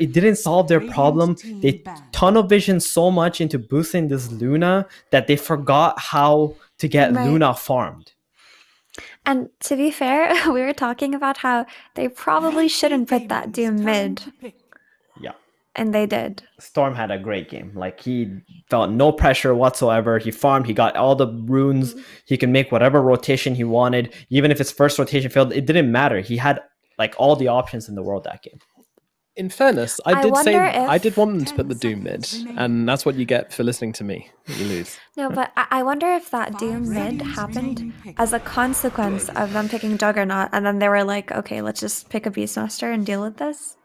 it didn't solve their problem. They tunnel vision so much into boosting this Luna that they forgot how to get Right. Luna farmed. And to be fair, we were talking about how they probably shouldn't put that Doom mid, Yeah. and they did. Storm had a great game. Like he felt no pressure whatsoever. He farmed. He got all the runes. He can make whatever rotation he wanted. Even if his first rotation failed, it didn't matter. He had like all the options in the world that game. In fairness, I I did say wonder I did want them to put the Doom mid, seconds and that's what you get for listening to me. You lose. No, but I, I wonder if that Doom mid happened as a consequence of them picking Juggernaut, and then they were like, okay, let's just pick a Beastmaster and deal with this.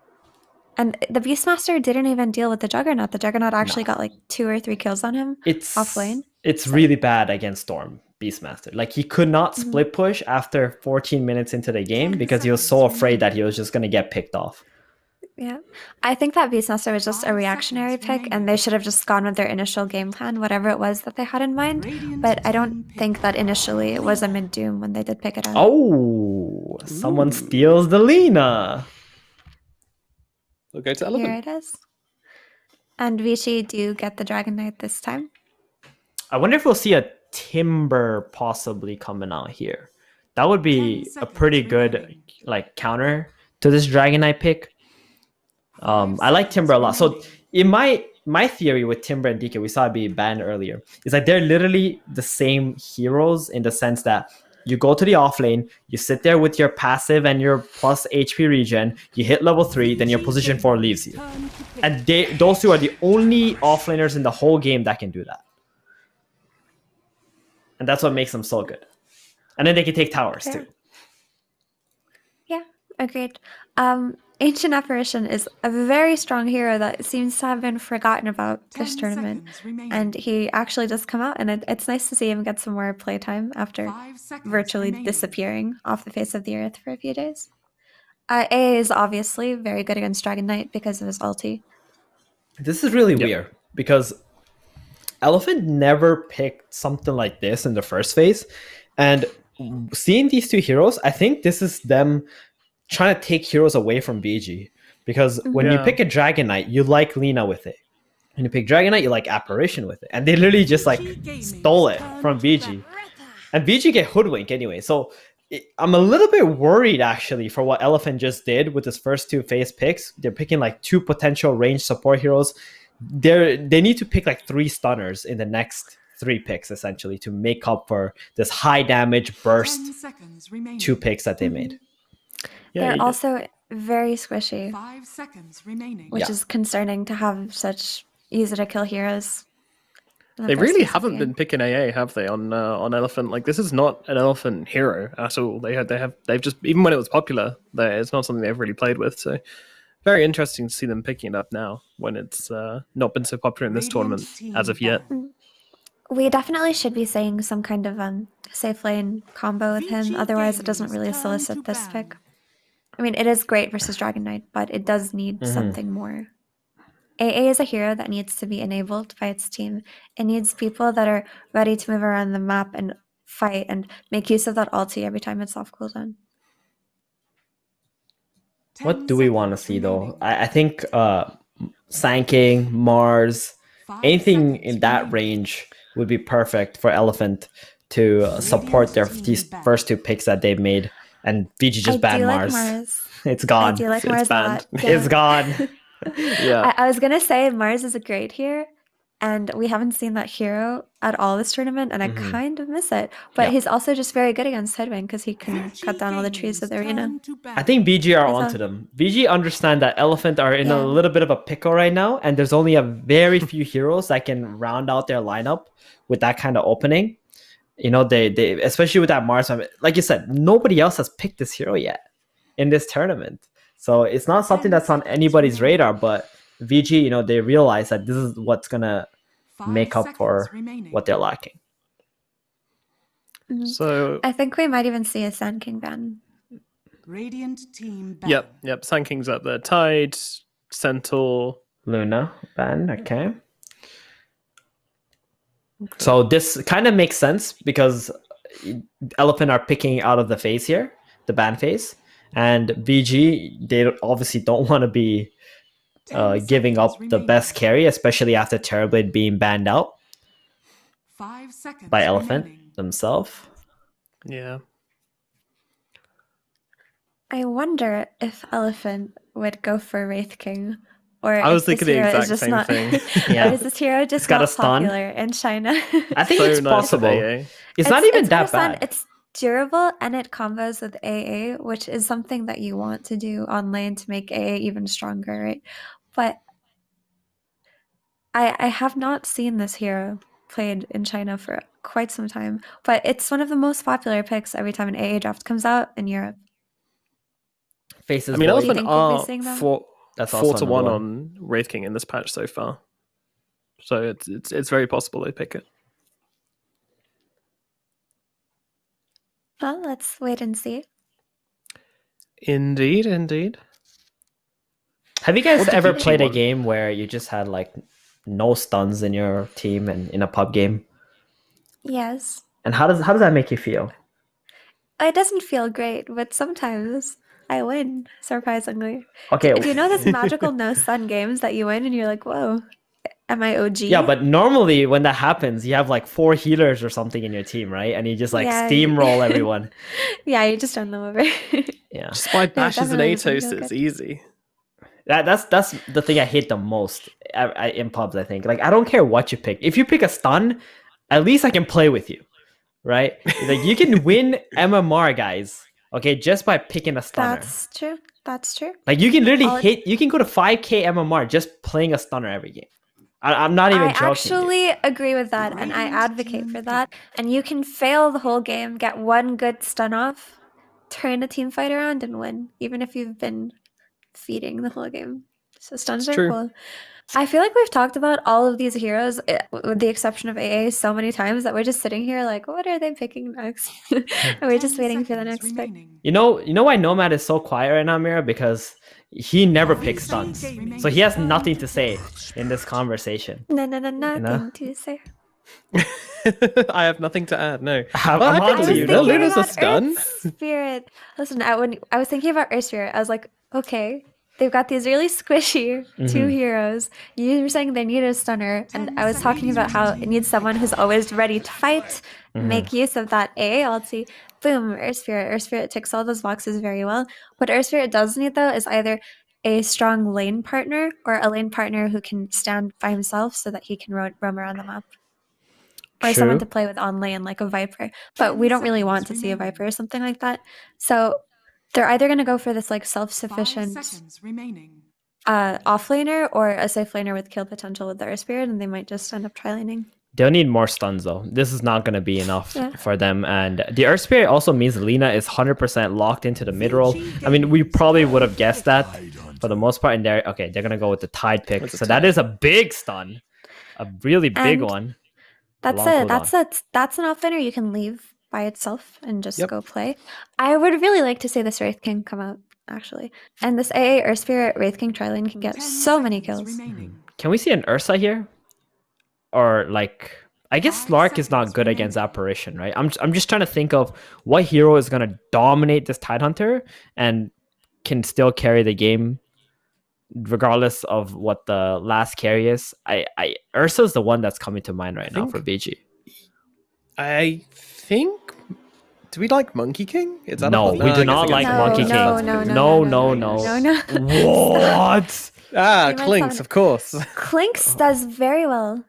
And the Beastmaster didn't even deal with the Juggernaut. The Juggernaut actually got like two or three kills on him. It's Off lane? It's really bad against Storm Beastmaster. Like he could not Mm-hmm. split push after 14 minutes into the game because he was so afraid that he was just gonna get picked off. Yeah. I think that Beastmaster was just a reactionary pick, and they should have just gone with their initial game plan, whatever it was that they had in mind. But I don't think that initially it was a mid Doom when they did pick it up. Oh, someone steals the Lina. We'll go to Here it is. And Vici, do you get the Dragon Knight this time? I wonder if we'll see a Timber possibly coming out here. That would be a pretty good like counter to this Dragon Knight pick. Um, I like Timber a lot. So in my my theory with Timber and DK, we saw it be banned earlier. Is like they're literally the same heroes in the sense that you go to the off lane, you sit there with your passive and your plus HP regen, you hit level three, then your position four leaves you. And they those two are the only offlaners in the whole game that can do that. And that's what makes them so good. And then they can take towers Fair. too. Yeah, agreed. Um, Ancient Apparition is a very strong hero that seems to have been forgotten about this Ten tournament. And he actually does come out, and it, it's nice to see him get some more playtime after virtually remaining. disappearing off the face of the earth for a few days. Uh, A is obviously very good against Dragon Knight because of his ulti. This is really Yep. weird because Elephant never picked something like this in the first phase. And seeing these two heroes, I think this is them trying to take heroes away from VG. Because when you pick a Dragon Knight, you like Lina with it. When you pick Dragon Knight, you like Apparition with it. And they literally just like stole it from VG. And VG get hoodwink anyway. So it, I'm a little bit worried actually for what Elephant just did with his first two phase picks. They're picking like two potential range support heroes. They're they need to pick like three stunners in the next three picks essentially to make up for this high damage burst Ten seconds remaining. two picks that they made. Yeah, They're you- also very squishy, Five seconds remaining. which Yeah. is concerning to have such easy to kill heroes. the they really phase of the haven't game. been picking AA, have they? On uh, on Elephant, like this is not an Elephant hero at all. They had they have they've just even when it was popular, they, it's not something they've really played with. So very interesting to see them picking it up now when it's uh, not been so popular in this Radiant tournament as of yet. We definitely should be saying some kind of um safe lane combo with him, otherwise it doesn't really solicit this ban. pick. I mean, it is great versus Dragon Knight, but it does need Mhm. something more. AA is a hero that needs to be enabled by its team. It needs people that are ready to move around the map and fight and make use of that ulti every time it's off cooldown. What do we want to see though? I, I think uh Sand King, Mars, anything in that range would be perfect for Elephant to uh, support their these first two picks that they've made, and VG just I banned do Mars. like Mars. It's gone. I do like It's Mars a banned. lot. It's yeah. gone. Yeah, I, I was gonna say Mars is a great here, and we haven't seen that hero at all this tournament, and I Mhm. kind of miss it. But Yeah. he's also just very good against Hoodwink because he can cut down all the trees with the arena. Turn to. I think VG are I thought- onto them. VG understand that Elephant are in Yeah. a little bit of a pickle right now, and there's only a very few heroes that can round out their lineup with that kind of opening. You know, they they especially with that Mars, like you said, nobody else has picked this hero yet in this tournament. So it's not something that's on anybody's radar, but VG, you know, they realize that this is what's gonna Five make up for remaining. what they're lacking. Mhm. so I think we might even see a Sand King ban. Radiant team ban. yep, yep. Sand King's up there. Tide, Centaur. Luna ban, okay. So this kind of makes sense because Elephant are picking out of the phase here, the ban phase, and VG they obviously don't want to be uh, giving up seconds the best carry, especially after Terrorblade being banned out Five seconds by Elephant remaining. themselves. Yeah. I wonder if Elephant would go for Wraith King, or I was thinking the hero exact just same not, thing. Yeah. is this hero just got a stun. popular in China? I think So it's nice possible. AA. It's, not even got a that stun, bad. It's durable and it combos with AA, which is something that you want to do on lane to make AA even stronger, right? But I I have not seen this hero played in China for quite some time, but it's one of the most popular picks every time an AA draft comes out in Europe. Faces. I mean, Void. think Elephant we'll be are seeing them? four, That's four to another one on Wraith King in this patch so far. So it's it's it's very possible they pick it. Well, let's wait and see. Indeed, indeed. Have you guys What ever played a game where you just had like no stuns in your team and in a pub game? Yes. And how does how does that make you feel? It doesn't feel great, but sometimes I win, surprisingly. Okay, Do you know this magical no sun games that you win and you're like, whoa, am I OG? yeah, but normally when that happens, you have like four healers or something in your team, right? And you just like Yeah. steamroll everyone. yeah, you just run them over. Yeah, Just buy bashes and definitely doesn't Atos, feel it's easy. that that's that's the thing I hate the most I, I, in pubs. I think like I don't care what you pick. If you pick a stun, at least I can play with you, right? like you can win MMR guys, okay, just by picking a stunner. That's true. That's true. Like you can literally All it- hit. You can go to five k MMR just playing a stunner every game. I, I'm not even I joking. actually agree with that and I advocate for that. And you can fail the whole game, get one good stun off, turn a team fight around and win, even if you've been feeding the whole game. So stuns It's are true. cool. I feel like we've talked about all of these heroes, eh, with the exception of AA, so many times that we're just sitting here like, what are they picking next? and we're just waiting for the seconds next pick. You know, you know why Nomad is so quiet right now, Mira? Because he never picks stuns, so he has nothing to say in this conversation. No, no, no, nothing know? to say. I have nothing to add. No. I'm, Well, I I'm on to you. No, Luna's a stun. Earth Spirit. Listen, I when I was thinking about Earth Spirit, I was like, okay, they've got these really squishy two Mhm. heroes. You were saying they need a stunner, and I was talking about how it needs someone who's always ready to fight, Mm-hmm. make use of that A ulti. Boom, Earth Spirit. Earth Spirit ticks all those boxes very well. What Earth Spirit does need though is either a strong lane partner or a lane partner who can stand by himself so that he can ro- roam around the map. Or someone to play with on lane like a Viper. But we don't really want to see a Viper or something like that. So they're either going to go for this like self-sufficient remaining. uh, off laner or a safe laner with kill potential with their spirit, and they might just end up tri laning. They'll need more stuns though. This is not going to be enough Yeah. for them. And the Earth Spirit also means Lina is 100% locked into the mid role. I mean, we probably would have guessed that for the most part. And they're okay. They're going to go with the Tide pick. With the So that is a big stun, a really big And- one. That's it. a cooldown. that's a that's an off laner you can leave by itself and just Yep. go play. I would really like to see this Wraith King come out actually, and this AA Earth Spirit Wraith King Trilane can get so many kills. remaining. Can we see an Ursa here? Or like, I guess Five Slark is not seconds good against. Apparition, right? I'm I'm just trying to think of what hero is gonna dominate this Tidehunter and can still carry the game, regardless of what the last carry is. I I Ursa's the one that's coming to mind right now for VG. I think. Do we like Monkey King? Is that No, hot- we I do not like no, Monkey no, King. No, no, no, No, no, no, no, no, no. What? Ah, Clinkz, of course. Clinkz does very well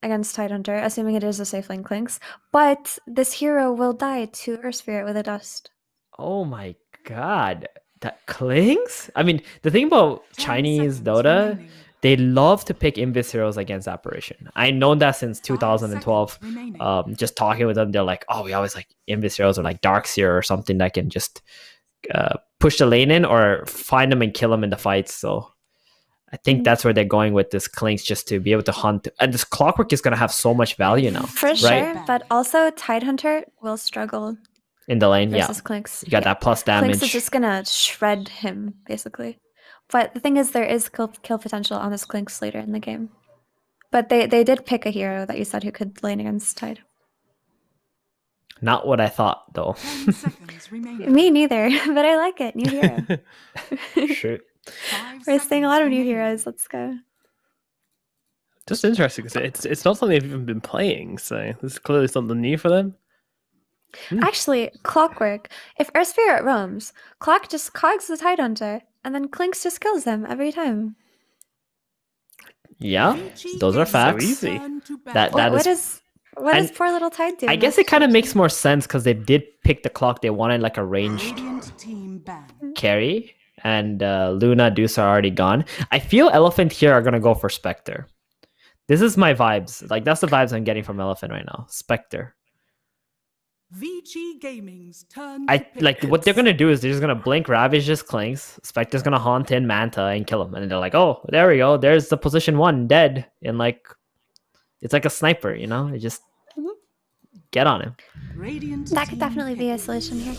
against Tidehunter, assuming it is a safe lane Clinkz. But this hero will die to Earth Spirit with a dust. Oh my god. That Clinkz? I mean, the thing about Chinese Dota, remaining. They love to pick Invis heroes against Apparition. I known that since 2012. Um, just talking with them, they're like, "Oh, we always like Invis heroes or like Darkseer or something that can just uh, push the lane in or find them and kill them in the fights." So I think Mm. that's where they're going with this Clinkz, just to be able to hunt. And this Clockwork is gonna have so much value now For Right. sure. But also, Tidehunter will struggle in the lane. Yeah, versus Clinkz. you got that plus damage. Clinkz is just gonna shred him, basically. But the thing is, there is kill, kill potential on this Clinkz later in the game. But they, they did pick a hero that you said who could lane against Tide. Not what I thought though. 10 seconds remaining. Me neither, but I like it. New hero. Sure. Five We're seeing a lot of new heroes. Let's go. Just interesting because it's it's not something they've even been playing, so this is clearly something new for them. Hmm. Actually, clockwork. If Earth Spirit roams, Clock just cogs the Tide Tidehunter, and then Clinkz just kills them every time. Yeah, those are Gaming facts. easy. turn That- battle. that What, is- what is what does poor little Tide do? I guess it kind of makes more sense because they did pick the clock. They wanted like a ranged Radiant carry, and uh, Luna Deuce are already gone. I feel Elephant here are gonna go for Spectre. This is my vibes. Like that's the vibes I'm getting from Elephant right now. Spectre. VG Gaming's turn. I like what they're gonna do is they're just gonna blink Ravage just Clinkz. Spectre's gonna haunt in Manta and kill him, and they're like, oh, there we go. There's the position one dead, and like, it's like a sniper, you know. They just mm-hmm. get on him. Radiant That could definitely be a solution here.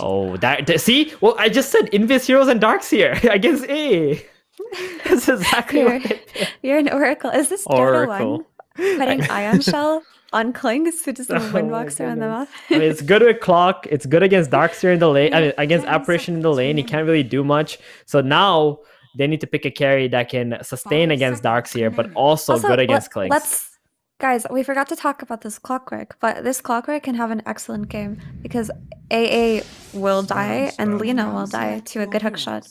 Oh, that, that- see? Well, I just said Invis Heroes and Darks here against A. That's exactly You're, what they you're an oracle. Is this Dota Oracle. one putting Ion Shell on Clinkz to just Oh my windbox around them goodness. off? I mean, it's good with Clock. It's good against Darkseer in the lane. I mean, against Ten Apparition in the seconds lane. He can't really do much. So now they need to pick a carry that can sustain Five against seconds Darkseer, but remaining. also, good against let, Clinkz. Let's guys, we forgot to talk about this clockwork, but this clockwork can have an excellent game because AA will die and Lina will die to a good hook shot.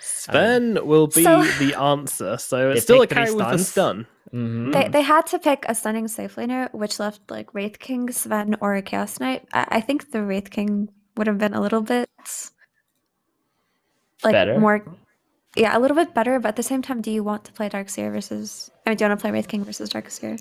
Sven will be So- the answer, so it's still a carry with a stun. Mhm. They they had to pick a stunning safe laner, which left like Wraith King, Sven, or a Chaos Knight. I, I think the Wraith King would have been a little bit like Better? more yeah, a little bit better, but at the same time, do you want to play Darkseer versus I mean do you want to play Wraith King versus Darkseer?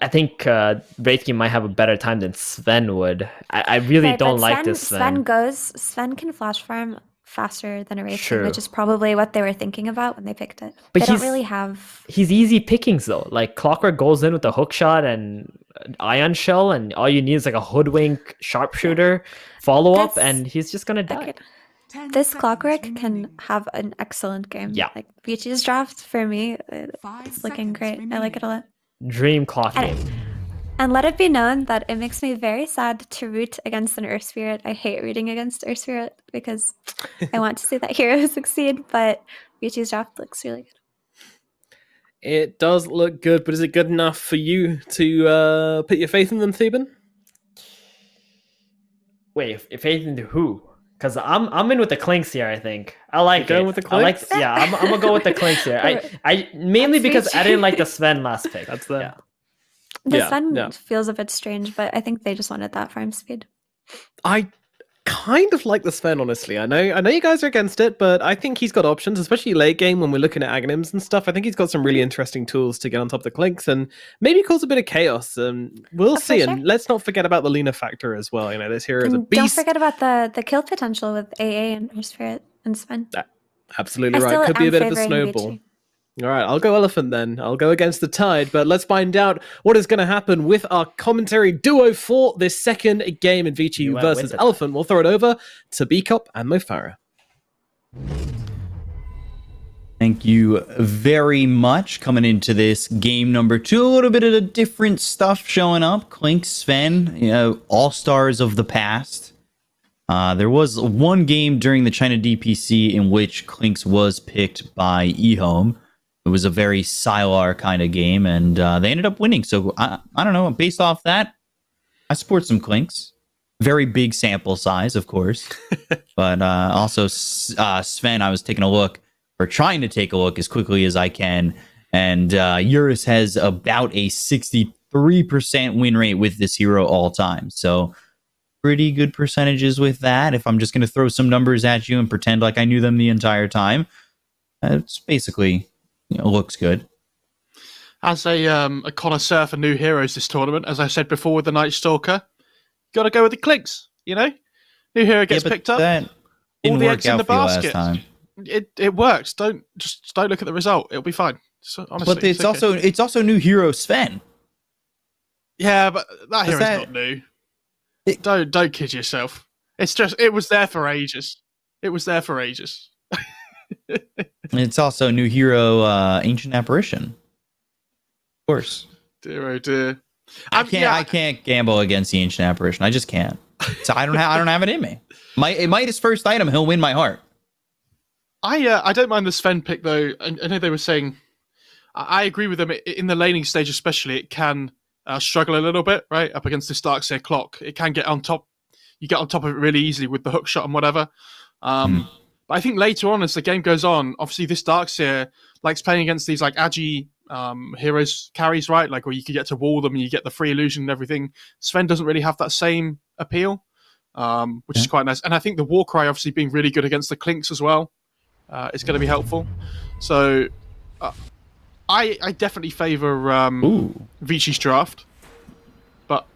I think uh, Wraith King might have a better time than Sven would. I, I really don't like Sven, this Sven Sven. goes Sven can flash farm faster than a Wraith King, True. which is probably what they were thinking about when they picked it. But they don't he's- really have He's easy pickings though. Like Clockwork goes in with a hook shot and ion shell, and all you need is like a hoodwink sharpshooter follow up, That's- and he's just gonna I die. could- Ten this clockwork can have an excellent game. Yeah. Like Vici's draft for me, uh, Five it's looking seconds great. I like it a lot. Dream clock And, game. And let it be known that it makes me very sad to root against an Earth Spirit. I hate rooting against Earth Spirit because I want to see that hero succeed, but Vici's draft looks really good. It does look good, but is it good enough for you to uh, put your faith in them, Theban? Wait, if, if faith into who? Because I'm I'm in with the Clinkz here. I think I like going it. with the I like, Clinkz? yeah, I'm, I'm gonna go with the Clinkz here. I I mainly That's because I didn't like the Sven last pick. That's the Yeah. The Yeah, sun yeah. feels a bit strange, but I think they just wanted that farm speed. I kind of like the Sven, honestly. I know I know you guys are against it, but I think he's got options, especially late game when we're looking at Aghanims and stuff. I think he's got some really interesting tools to get on top of the Clinkz and maybe cause a bit of chaos. And we'll Oh, see. sure. And let's not forget about the Luna factor as well. You know, this hero is a And don't forget about the the kill potential with AA and Spirit and Sven. Absolutely I right. Could be a bit of a snowball. Vici. All right, I'll go elephant then. I'll go against the tide, but let's find out what is going to happen with our commentary duo for this second game in Vici You versus Elephant. We'll throw it over to Beacop and Mofara. Thank you very much. Coming into this game number two, a little bit of the different stuff showing up. Clink, Sven, you know, all stars of the past. Uh, there was one game during the China DPC in which Clinkz was picked by eHome. It was a very Sylar kind of game, and uh, they ended up winning. So I, I don't know. Based off that, I support some Clinkz. Very big sample size, of course, but uh, also uh, Sven. I was taking a look or trying to take a look as quickly as I can. And uh, Eurus has about a 63% win rate with this hero all time. So pretty good percentages with that. If I'm just going to throw some numbers at you and pretend like I knew them the entire time, it's basically you know, looks good. as a um, a connoisseur for new heroes this tournament, as I said before with the Night Stalker, you got to go with the clicks. You know, new hero gets Yeah, picked up. Didn't the eggs in the for you last basket. It it works. Don't just don't look at the result. It'll be fine. So, honestly, But it's okay. also it's also new hero Sven. yeah, but that hero's that- not new. It- don't don't kid yourself. It's just it was there for ages. It was there for ages. And it's also new hero uh, ancient apparition. Of course. Dear oh dear. I Um, can't. yeah, I can't gamble against the ancient apparition. I just can't. So I don't have. I don't have it in me. My Midas first item. He'll win my heart. I uh, I don't mind the Sven pick though. I, I know they were saying. I, I agree with them in the laning stage, especially. It can uh, struggle a little bit, right, up against this Darkseer clock. It can get on top. You get on top of it really easily with the hook shot and whatever. Um, But I think later on, as the game goes on, obviously this Darkseer likes playing against these like agi um, heroes carries, right? Like where you can get to wall them and you get the free illusion and everything. Sven doesn't really have that same appeal, um, which is quite nice. And I think the Warcry obviously being really good against the Clinkz as well uh, is going to be helpful. So uh, I I definitely favour um, Vici's draft, but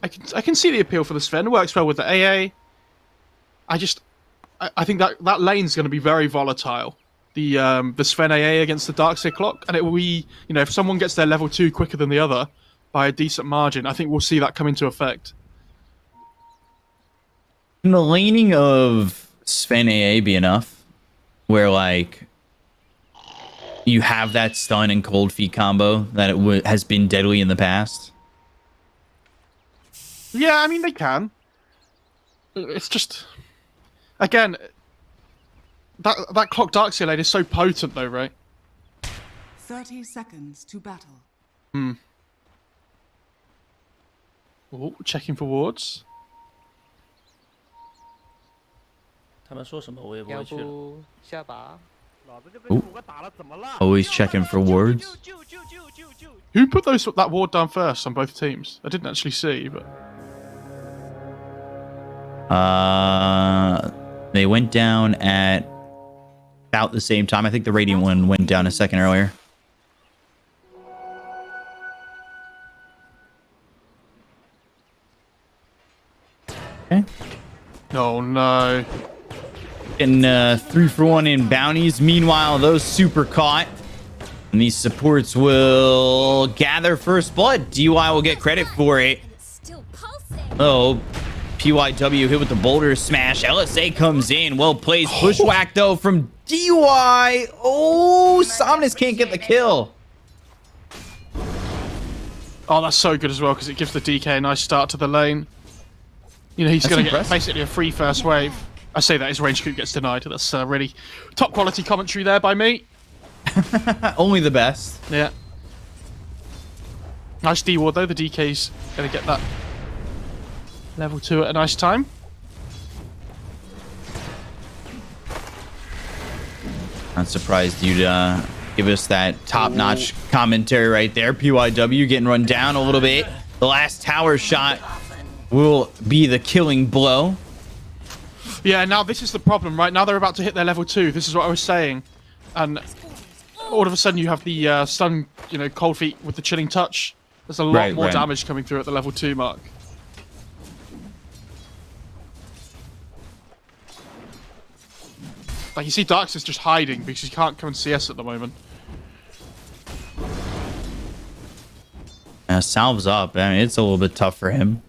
I can I can see the appeal for the Sven. It works well with the AA. I just I, I think that that lane's going to be very volatile. The um, the Sven AA against the Darkseer clock, and it will be you know if someone gets their level two quicker than the other by a decent margin, I think we'll see that come into effect. Can the laning of Sven AA be enough? Where like you have that stun and cold feet combo that it w- has been deadly in the past. Yeah, I mean they can. It's just again that that clock Darkseer lane is so potent though, right? 30 seconds to battle. Oh, checking for wards. 他们说什么我也不要会去了。不下把？ Always checking for wards. Who put those that ward down first on both teams? I didn't actually see, but Uh, they went down at about the same time. I think the radiant one went down a second earlier. Okay. oh no. And uh, three for one in bounties. Meanwhile, those super caught. And these supports will gather first blood. DUI will get credit for it. Oh, PYW hit with the boulder smash. LSA comes in. Well placed. Bushwhack though from DUI. Oh, Somnus can't get the kill. Oh, that's so good as well because it gives the DK a nice start to the lane. You know, he's going to get basically a free first wave. I say that his range creep gets denied. That's uh, really top quality commentary there by me. Only the best. Yeah. Nice D ward though. The DK's going to get that level two at a nice time. I'm surprised you'd uh, give us that top-notch commentary right there. PYW getting run down a little bit. The last tower shot will be the killing blow. Yeah, now this is the problem, right? Now they're about to hit their level two. This is what I was saying, and all of a sudden you have the uh, stun, you know, cold feet with the chilling touch. There's a lot Right, more right. damage coming through at the level two mark. Like you see, Darks is just hiding because he can't come and see us at the moment. Uh, Salve's up. I mean, it's a little bit tough for him.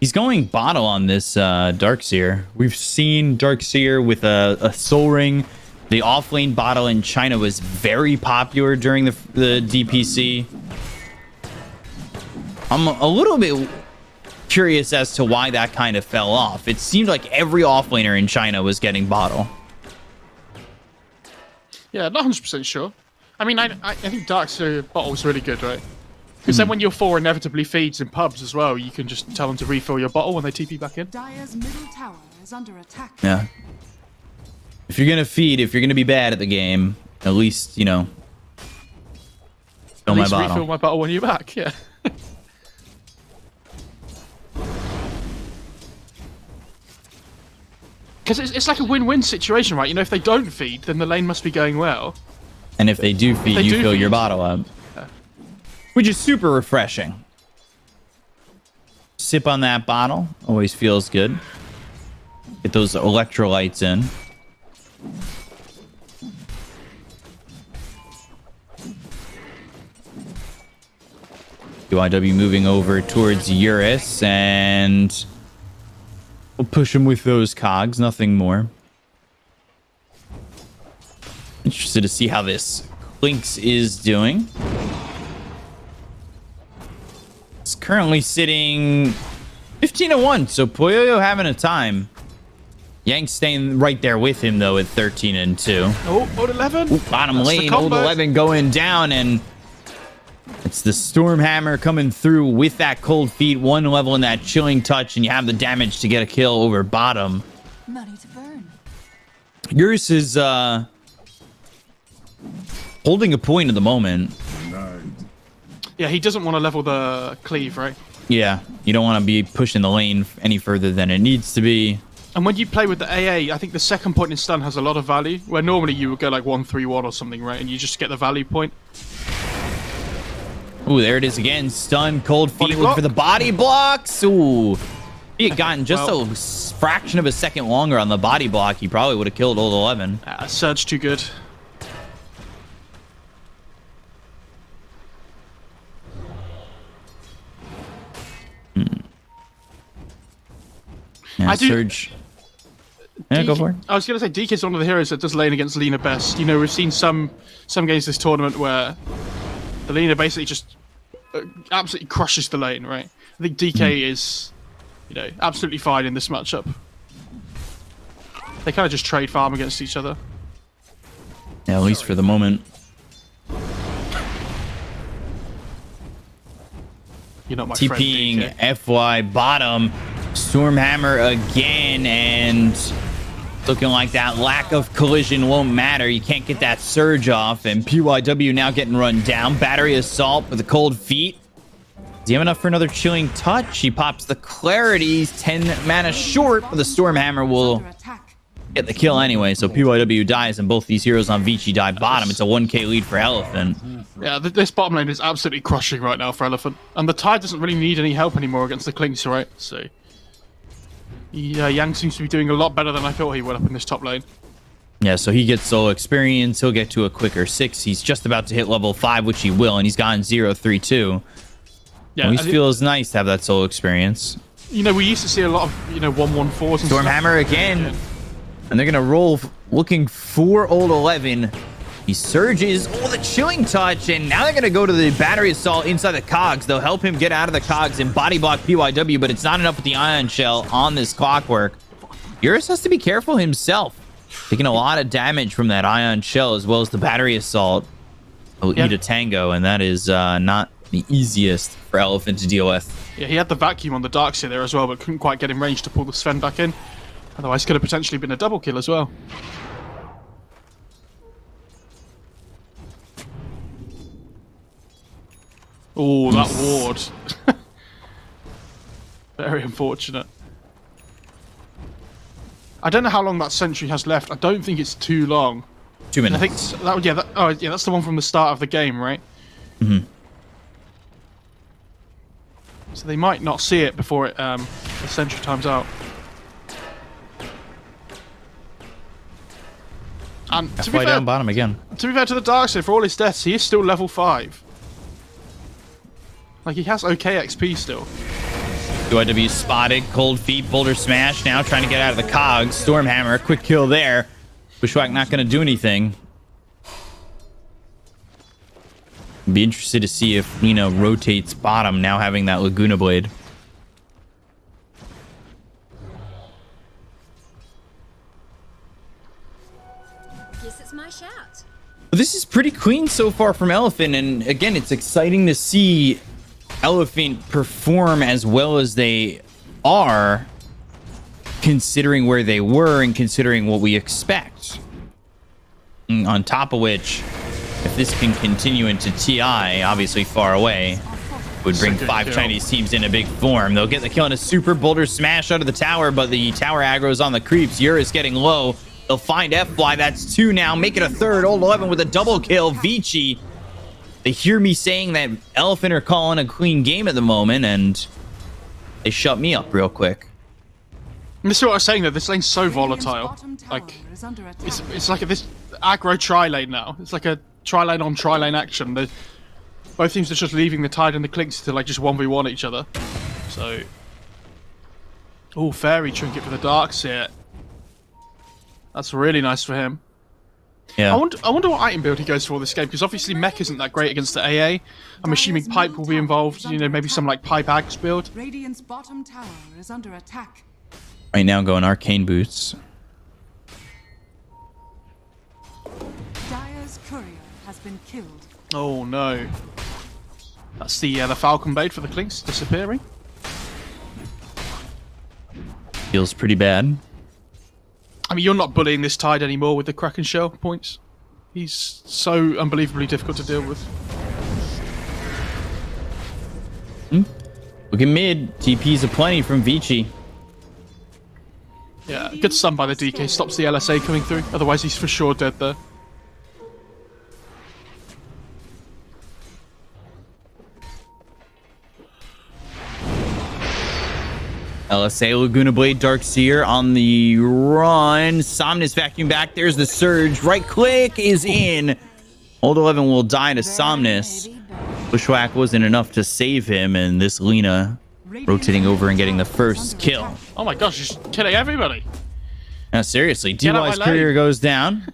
He's going bottle on this uh, Darkseer. We've seen Darkseer with a, a Soul Ring. The offlane bottle in China was very popular during the, the DPC. I'm a little bit curious as to why that kind of fell off. It seemed like every offlaner in China was getting bottle. Yeah, not 100 percent sure. I mean, I, I, I think Dark's uh, bottle's really good, right? Because then when your four inevitably feeds in pubs as well, you can just tell them to refill your bottle when they TP back in. Dire's middle tower is under attack. Yeah. If you're gonna feed, if you're gonna be bad at the game, at least you know. Fill At my least bottle. refill my bottle when you're back. Yeah. Because it's, it's like a win-win situation, right? You know, if they don't feed, then the lane must be going well. And if they do feed, they you do fill feed- your bottle up, which is super refreshing. Sip on that bottle always feels good. Get those electrolytes in. UIW moving over towards Eurus and we'll push him with those cogs, nothing more. Interested to see how this Clinkz is doing. It's currently sitting 15 to 1, so Poyoyo having a time. Yang's staying right there with him though at 13 and 2. Oh, old 11. Ooh, bottom That's lane, old 11 going down, and it's the Stormhammer coming through with that cold feet, one level in that chilling touch, and you have the damage to get a kill over bottom. Money to burn. Eurus is uh holding a point at the moment. Yeah, he doesn't want to level the cleave, right? Yeah, you don't want to be pushing the lane any further than it needs to be. And when you play with the AA, I think the second point in stun has a lot of value. Where normally you would go like one three one or something, right? And you just get the value point. Ooh, there it is again. Stun, cold feet, look for the body blocks. Ooh. He had gotten just Well- a fraction of a second longer on the body block, he probably would have killed old 11. Uh, Surge too good. Yeah, I do- Surge. Yeah, go for it. I was going to say DK's one of the heroes that does lane against Lina best. You know, we've seen some some games this tournament where the Lina basically just uh, absolutely crushes the lane, right? I think DK Hmm. is, you know, absolutely fine in this matchup. They kind of just trade farm against each other. Yeah, at least for the moment. You're not my TPing friend, DK. FY bottom. Stormhammer again, and looking like that lack of collision won't matter. You can't get that surge off, and PYW now getting run down. Battery assault with the cold feet. Does he have enough for another chilling touch? He pops the clarity. 10 mana short, but the Stormhammer will get the kill anyway. So PYW dies, and both these heroes on Vici die bottom. It's a 1k lead for Elephant. Yeah, this bottom lane is absolutely crushing right now for Elephant. And the Tide doesn't really need any help anymore against the Clinkz, right? So. Yeah, Yang seems to be doing a lot better than I thought he would up in this top lane. Yeah, so he gets solo experience. He'll get to a quicker six. He's just about to hit level five, which he will, and he's gotten zero three two. Yeah, Always it- feels nice to have that solo experience. you know, we used to see a lot of, you know, 114s and stuff. Stormhammer again, and they're gonna roll looking for old eleven. He surges, oh the chilling touch, and now they're gonna go to the battery assault inside the cogs. They'll help him get out of the cogs and body block PYW, but it's not enough with the ion shell on this clockwork. Eurus has to be careful himself. Taking a lot of damage from that ion shell as well as the battery assault. He'll Yeah. eat a tango, and that is uh, not the easiest for Elephant to deal with. Yeah, he had the vacuum on the Darkseer there as well, but couldn't quite get in range to pull the Sven back in. Otherwise, could have potentially been a double kill as well. Oh, that ward. Very unfortunate. I don't know how long that sentry has left. I don't think it's too long. Two I think s- that, yeah, that, oh yeah, that's the one from the start of the game, right? Mhm. So they might not see it before it um the sentry times out. And to be, Fly fair, down bottom again. to be fair to the Dark Seer, for all his deaths, he is still level five. Like he has okay XP still. UIW spotted, cold feet, boulder smash. Now trying to get out of the cogs. Stormhammer, quick kill there. Bushwhack not going to do anything. Be interested to see if Lina rotates bottom now having that Laguna Blade. Guess it's my shout. This is pretty clean so far from Elephant, and again, it's exciting to see Elephant perform as well as they are, considering where they were and considering what we expect. And on top of which, if this can continue into TI, obviously far away, would bring Second five kill. Chinese teams in a big form. They'll get the kill on a super boulder smash out of the tower, but the tower aggro is on the creeps. Eurus getting low. They'll find F-Fly. That's two now. Make it a third. Old 11 with a double kill. Vici. They hear me saying that Elephant are calling a clean game at the moment, and they shut me up real quick. And this is what I was saying though. This lane's so volatile. Like is under attack. it's it's like this aggro tri lane now. It's like a tri lane on tri lane action. The, both teams are just leaving the tide and the Clinkz to like just one v one each other. So, oh, fairy trinket for the Dark Seer. That's really nice for him. Yeah. I wonder, I wonder what item build he goes for this game because obviously mech isn't that great against the AA. I'm assuming pipe will be involved. You know, maybe some like pipe axe build. Radiant's bottom tower is under attack. Right now, going arcane boots. Dire's courier has been killed. Oh no! That's the uh, the falcon blade for the Clinkz disappearing. Feels pretty bad. I mean, you're not bullying this Tide anymore with the Kraken Shell points. He's so unbelievably difficult to deal with. Hmm? Look at mid. TP's aplenty from Vici. Yeah, good stun by the DK stops the LSA coming through. Otherwise, he's for sure dead there. LSA Laguna Blade Dark Seer on the run. Somnus vacuum back. There's the surge. Right click is in. Old 11 will die to Somnus. Bushwhack wasn't enough to save him, and this Lina rotating over and getting the first kill. Oh my gosh, she's killing everybody. Now, seriously, DY's career goes down.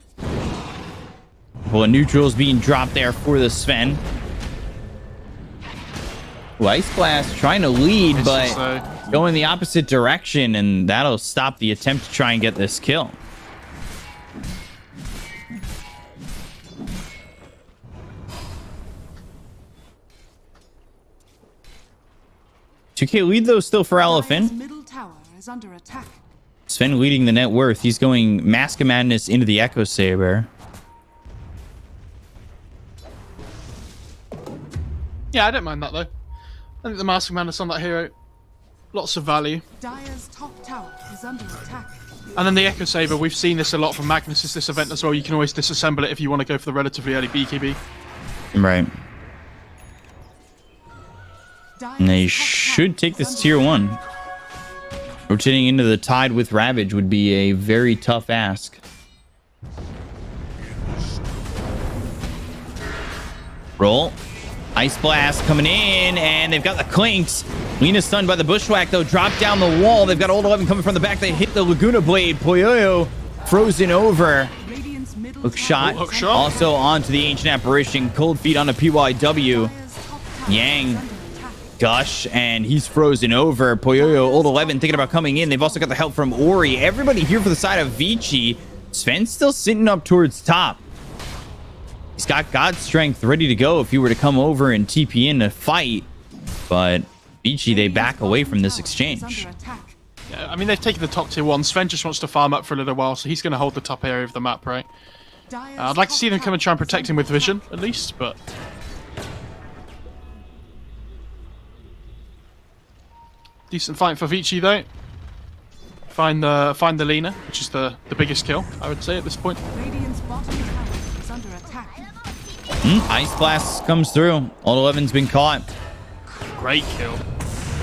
Well, a neutral is being dropped there for the Sven. Ooh, Ice Blast trying to lead, but just, in the opposite direction, and that'll stop the attempt to try and get this kill. Two K lead though still for Dire's Elephant. middle tower is under attack. Sven leading the net worth. He's going Mask of Madness into the Echo Saber. Yeah, I don't mind that though. I think the Mask of Madness on that hero, lots of value. Dire's top tower is under attack. And then the Echo Saber, we've seen this a lot from Magnus this event as well. You can always disassemble it if you want to go for the relatively early BKB. Right. Dire's And they should take this tier one. Rotating into the tide with Ravage would be a very tough ask. Roll. Ice Blast coming in, and they've got the Clinkz. Lina stunned by the Bushwhack, though. Drop down the wall. They've got Old 11 coming from the back. They hit the Laguna Blade. Poyoyo frozen over. Hook shot. Hook shot. Also onto the Ancient Apparition. Cold Feet on a PYW. Dire's top tower Yang. Gush, and he's frozen over. Poyoyo, Old 11, thinking about coming in. They've also got the help from Ori. Everybody here for the side of Vici. Sven's still sitting up towards top. He's got God Strength ready to go if he were to come over and TP in to fight. But Vici, they back away from this exchange. Yeah, I mean, they've taken the top tier one. Sven just wants to farm up for a little while, so he's going to hold the top area of the map, right? Uh, I'd like to see them come and try and protect him with vision, at least, but. Decent fight for Vici, though. Find the find the Lina, which is the, the biggest kill, I would say, at this point. Hmm, Ice Blast comes through. Old 11's been caught. Great kill.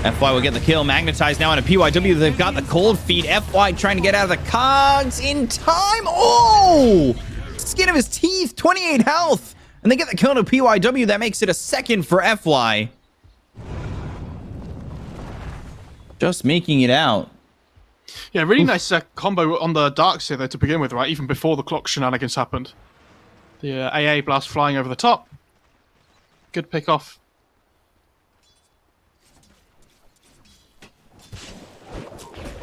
FY will get the kill. Magnetized now on a PYW. They've got the cold feet. FY trying to get out of the cogs in time. Oh! Skin of his teeth. 28 health. And they get the kill to PYW. That makes it a second for FY. Just making it out. Yeah, really nice uh, combo on the Dark Seer, though, to begin with, right? Even before the clock shenanigans happened. The uh, AA blast flying over the top. Good pick off.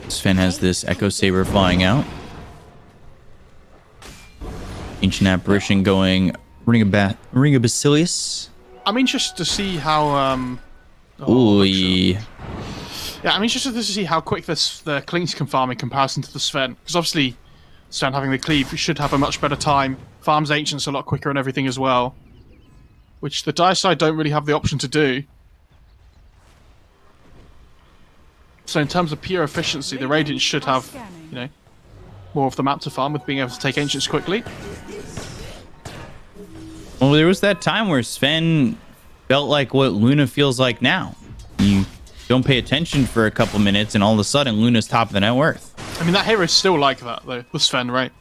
Sven has this Echo Saber flying out. Ancient Apparition going Ring of, ba- Ring of Basilius. I'm interested to see how. Um, oh, Ooh. Yeah, I'm interested to see how quick this the Clinkz can farm in comparison to the Sven. Because obviously, Sven having the cleave should have a much better time. Farms Ancients a lot quicker and everything as well. Which the Dire side don't really have the option to do. So in terms of pure efficiency, the Radiant should have, you know, more of the map to farm with being able to take Ancients quickly. Well, there was that time where Sven felt like what Luna feels like now. You don't pay attention for a couple minutes, and all of a sudden, Luna's top of the net worth. I mean, that hero's still like that, though, with Sven, right?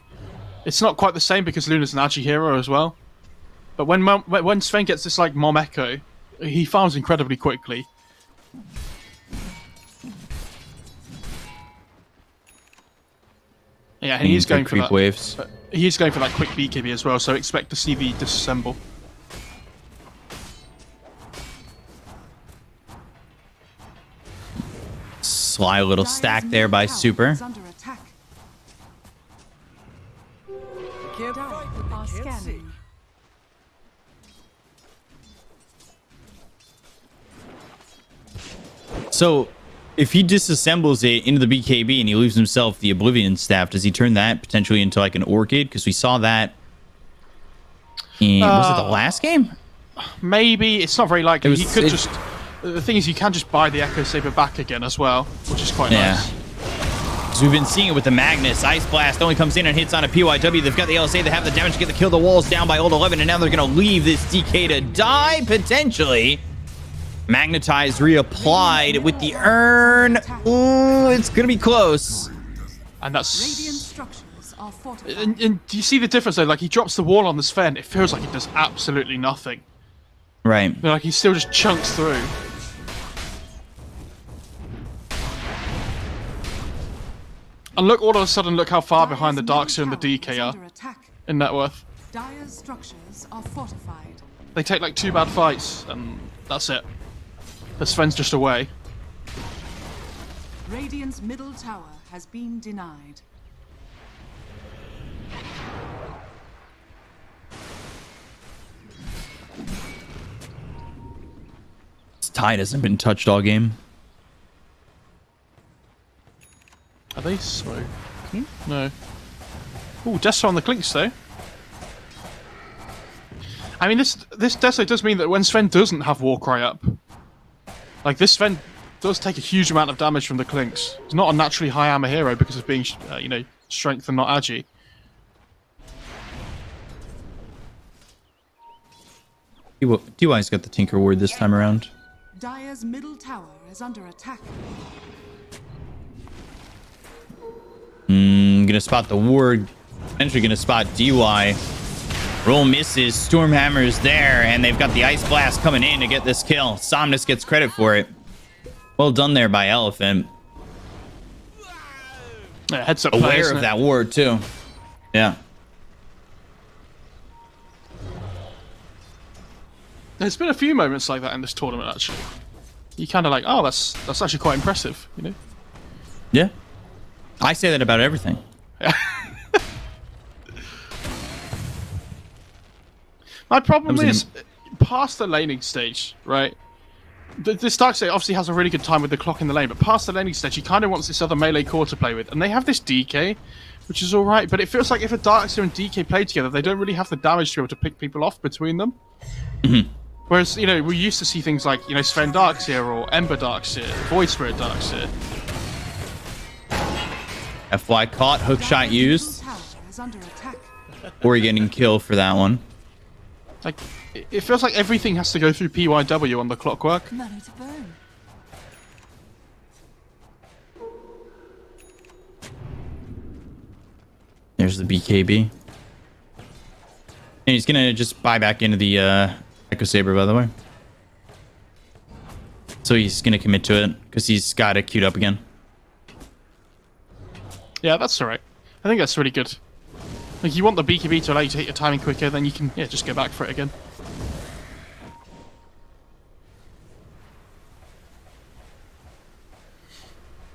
It's not quite the same because Luna's an Agi hero as well. But when Mom, when Sven gets this, like, Mom Echo, he farms incredibly quickly. Yeah, and he's going for that. waves. Uh, he's going for that quick BKB as well, so expect to see the disassemble. Sly little stack there by Super. So, if he disassembles it into the BKB and he leaves himself the Oblivion Staff, does he turn that potentially into like an Orchid? Because we saw that in, uh, was it the uh, last game? Maybe. It's not very likely. Was, he could it, just... The thing is, you can just buy the Echo Sabre back again as well, which is quite yeah. nice. Because we've been seeing it with the Magnus. Ice Blast only comes in and hits on a PYW. They've got the LSA. They have the damage to get the kill. The walls down by old 11, and now they're going to leave this DK to die potentially. Magnetized reapplied with the urn. Ooh, it's going to be close. And Radiant that's. structures are fortified. And, and do you see the difference though? Like he drops the wall on the Sven, it feels like he does absolutely nothing. Right. But, like he still just chunks through. And look, all of a sudden, look how far behind the Darkseer and the DK are in net worth. Dire's structures are fortified. They take like two bad fights, and that's it. The Sven's just away. Radiant's middle tower has been denied. This tide hasn't been touched all game. Are they slow? No. Ooh, Deso on the Clinkz though. I mean, this this Deso does mean that when Sven doesn't have Warcry up, like this Sven does take a huge amount of damage from the Clinkz. He's not a naturally high armor hero because of being, uh, you know, strength and not agi. DY's got the Tinker Ward this time around. Dire's middle tower is under attack. Mm, gonna spot the ward. Potentially gonna spot DY. Roll misses. Stormhammer's there, and they've got the Ice Blast coming in to get this kill. Somnus gets credit for it. Well done there by Elephant. Yeah, heads up Aware isn't of it? that ward, too. Yeah. There's been a few moments like that in this tournament actually. You kind of like, oh, that's that's actually quite impressive, you know. Yeah. I say that about everything. My problem in- is, past the laning stage, right? The, this Dark State obviously has a really good time with the clock in the lane, but past the laning stage, he kind of wants this other melee core to play with. And they have this DK, which is alright, but it feels like if a Darkseer and DK play together, they don't really have the damage to be able to pick people off between them. Mm-hmm. Whereas, you know, we used to see things like, you know, Sven Darkseer or Ember Darkseer, Void Spirit Darkseer. FY caught, hook shot used. Middle tower is under attack. Or getting kill for that one. Like, it, feels like everything has to go through PYW on the Clockwerk. Money to burn. There's the BKB. And he's gonna just buy back into the uh, Echo Sabre, by the way. So he's gonna commit to it because he's got it queued up again. Yeah, that's alright. I think that's really good. Like, you want the BKB to allow you to hit your timing quicker, then you can, yeah, just go back for it again.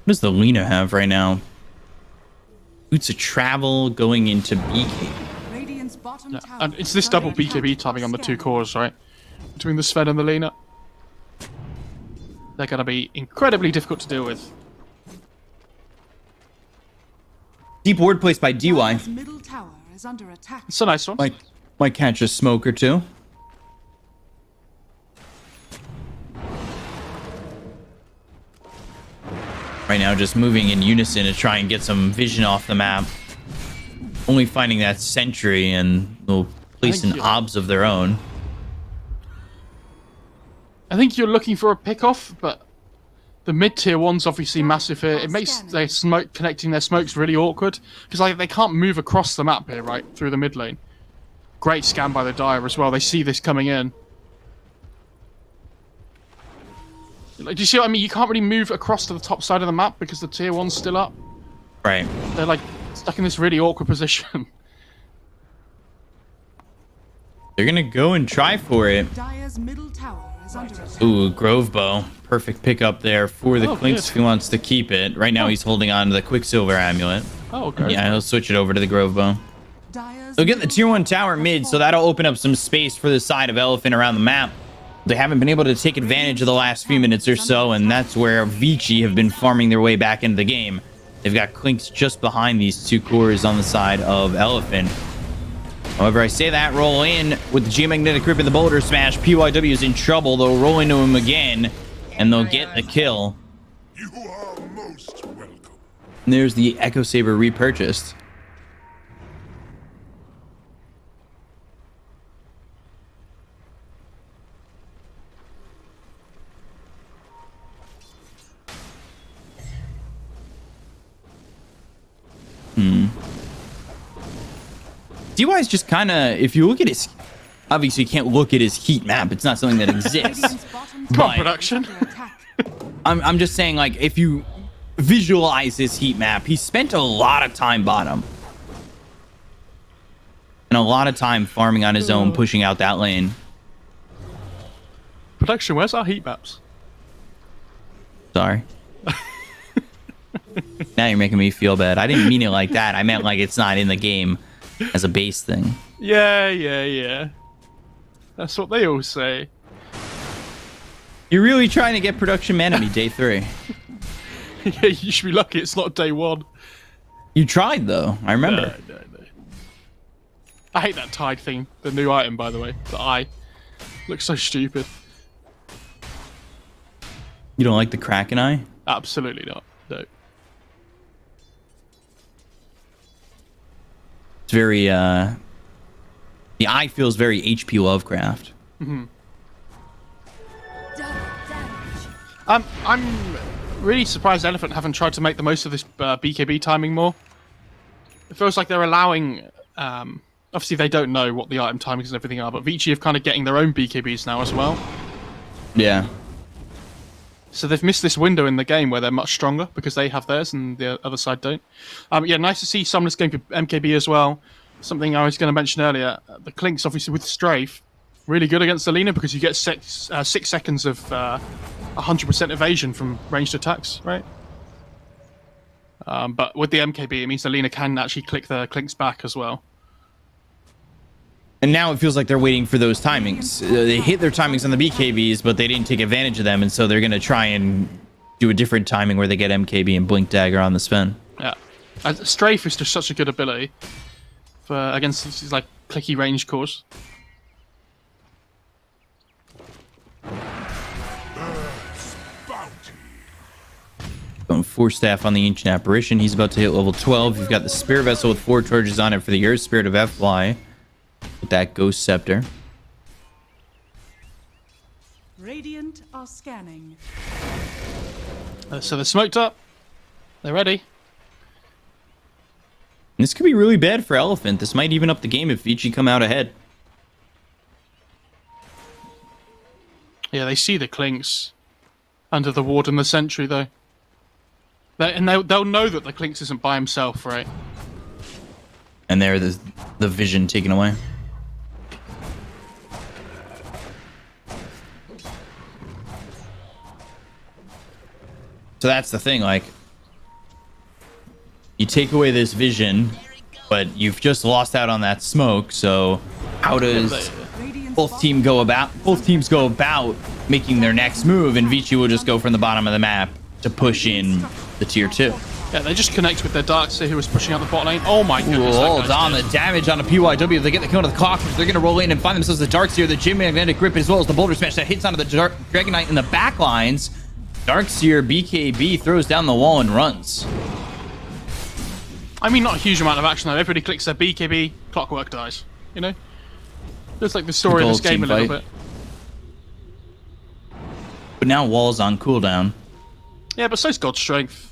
What does the Lina have right now? Boots of travel going into BK. Radiant's bottom Yeah, and it's this double under attack. BKB timing on the two cores, right? Between the Sven and the Lina. They're gonna be incredibly difficult to deal with. Deep ward placed by DY. Middle tower is under attack. It's a nice one. Might might catch a smoke or two. Right now, just moving in unison to try and get some vision off the map. Only finding that sentry and they'll place think an obs of their own. I think you're looking for a pick-off, but the mid-tier one's obviously massive here. It makes their smoke connecting their smokes really awkward because like they can't move across the map here, right, through the mid lane. Great scan by the Dire as well. They see this coming in. Like, do you see what I mean? You can't really move across to the top side of the map because the tier one's still up. Right. They're like stuck in this really awkward position. They're gonna go and try for it. Dire's middle tower is under attack. Ooh, Grove Bow. Perfect pickup there for the Oh, Clinkz if he wants to keep it. Right now, oh. he's holding on to the Quicksilver Amulet. oh, okay. Yeah, he'll switch it over to the Grove Bow. They'll get the tier one tower mid, so that'll open up some space for the side of Elephant around the map. they haven't been able to take advantage of the last few minutes or so, and that's where Vici have been farming their way back into the game. They've got Clinkz just behind these two cores on the side of Elephant. However, I say that, roll in with the Geomagnetic Grip and the Boulder Smash. PYW is in trouble. They'll roll into him again, and they'll get the kill. You are most welcome. And there's the Echo Sabre repurchased. Hmm. DY is just kind of, if you look at his, obviously you can't look at his heat map. It's not something that exists. Radiant's bottom Come on, production. is under attack. I'm, I'm just saying, like, if you visualize his heat map, he spent a lot of time bottom. And a lot of time farming on his own, pushing out that lane. Production, where's our heat maps? Sorry. now you're making me feel bad. I didn't mean it like that. I meant like it's not in the game as a base thing. Yeah, yeah, yeah. That's what they all say. You're really trying to get production man at me day three. yeah, you should be lucky it's not day one. You tried though. I remember. No, no, no. I hate that tide thing. The new item, by the way. The eye. Looks so stupid. You don't like the Kraken eye? Absolutely not. No. It's very uh the eye feels very HP Lovecraft. Double Um, I'm really surprised Elephant haven't tried to make the most of this uh, BKB timing more. It feels like they're allowing. Um, obviously, they don't know what the item timings and everything are, but Vici have kind of getting their own BKBs now as well. Yeah. So they've missed this window in the game where they're much stronger because they have theirs and the other side don't. Um, yeah, nice to see Summoners going for MKB as well. Something I was going to mention earlier. The Clinkz, obviously, with Strafe, really good against a Lina because you get six, uh, six seconds of uh, 100% evasion from ranged attacks, right? Um, but with the MKB, it means a Lina can actually click the Clinkz back as well. And now it feels like they're waiting for those timings. Uh, they hit their timings on the BKBs, but they didn't take advantage of them, and so they're going to try and do a different timing where they get MKB and Blink Dagger on the Sven. Yeah. Uh, Strafe is just such a good ability for against these like clicky range cores. Going force staff on the Ancient Apparition. He's about to hit level 12. You've got the Spirit Vessel with four charges on it for the Earth Spirit of F-Fly with that Ghost Scepter. Radiant are scanning. Uh, so they're smoked up. They're ready. This could be really bad for Elephant. This might even up the game if Vici come out ahead. Yeah, they see the Clinkz under the ward and the sentry though. They, and they'll, they'll know that the Clinkz isn't by himself, right? And there, the, the vision taken away. So that's the thing, like, you take away this vision, but you've just lost out on that smoke, so how does both team go about both teams go about making their next move and Vici will just go from the bottom of the map to push in the tier two. Yeah, they just connect with their Darkseer who was pushing out the bot lane. Oh my goodness. Hold on dead. the damage on a PYW. They get the kill to the cockers. They're going to roll in and find themselves the Darkseer, the Geomagnetic Grip, as well as the Boulder Smash that hits onto the Dark Dragonite in the back lines. Darkseer BKB throws down the wall and runs. I mean, not a huge amount of action though. Everybody clicks their BKB, Clockwerk dies. You know? It's like the story of this game a little fight. bit. But now Wall's on cooldown. Yeah, but so's God Strength.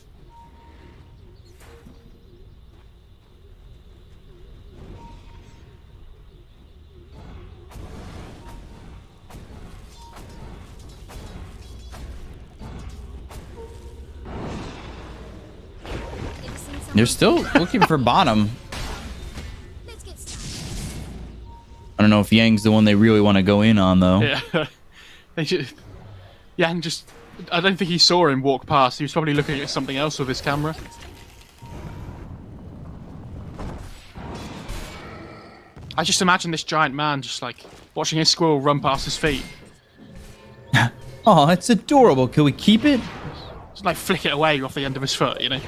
Ever seen someone- They're still looking for bottom. Let's get started. I don't know if Yang's the one they really want to go in on though. Yeah. they just, and just. I don't think he saw him walk past. He was probably looking at something else with his camera. I just imagine this giant man just like watching his squirrel run past his feet. Oh, it's adorable. Can we keep it? Just like flick it away off the end of his foot, you know.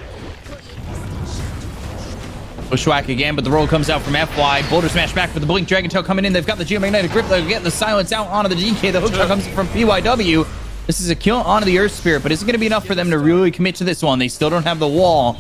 Bushwhack again, but the roll comes out from FY. Boulder smash back for the Blink Dragon Tail coming in. They've got the Geomagnetic Grip. They're getting the silence out onto the DK. The hook shot comes from PYW. This is a kill onto the Earth Spirit, but is it going to be enough for them to really commit to this one? They still don't have the wall.